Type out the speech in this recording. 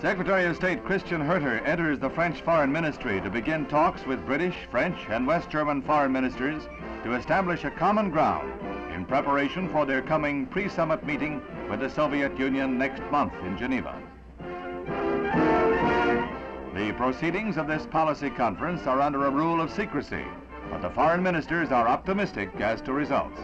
Secretary of State Christian Herter enters the French Foreign Ministry to begin talks with British, French, and West German foreign ministers to establish a common ground in preparation for their coming pre-summit meeting with the Soviet Union next month in Geneva. The proceedings of this policy conference are under a rule of secrecy, but the foreign ministers are optimistic as to results.